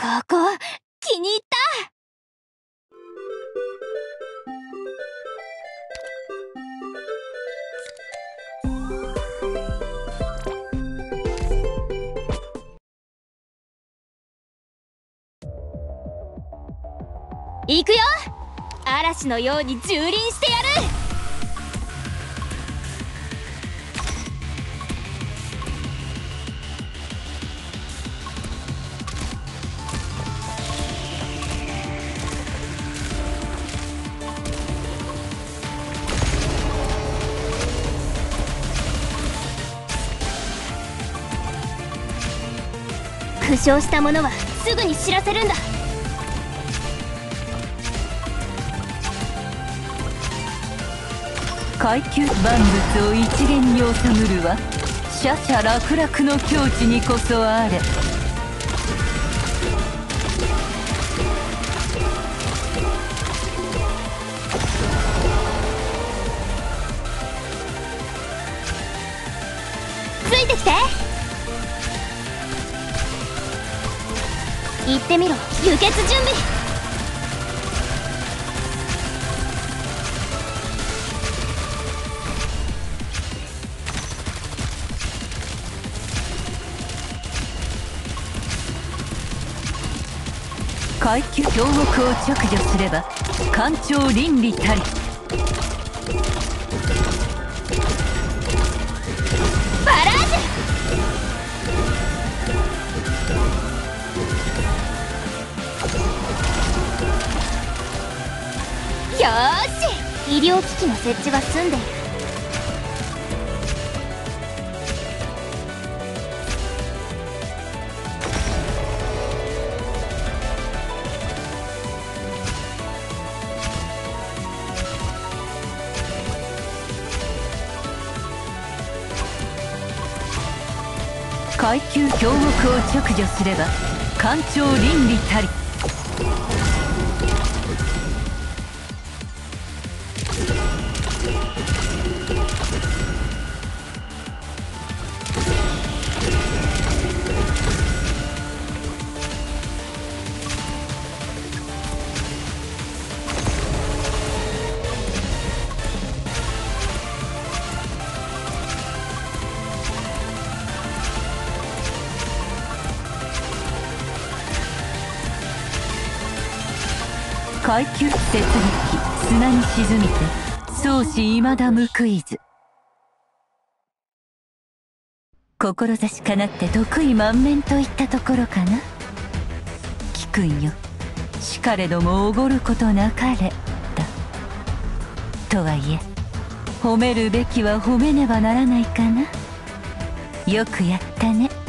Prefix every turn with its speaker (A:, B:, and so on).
A: ここ気に入った。行くよ。嵐のように蹂躙してやる。負傷した者はすぐに知らせるんだ。
B: 階級万物を一元に収むるはシャシャ楽々の境地にこそあれ。
A: ついてきて行ってみろ。輸血準備。
B: 階級強国を直除すれば官庁倫理たり
A: よし。医療機器の設置は済んでいる。
B: 階級強国を直除すれば官庁倫理たり。階級設撃砂に沈みて相思未だ報いず志かなって得意満面といったところかな。聞くんよ。しかれどもおごることなかれだ。とはいえ褒めるべきは褒めねばならないかな。よくやったね。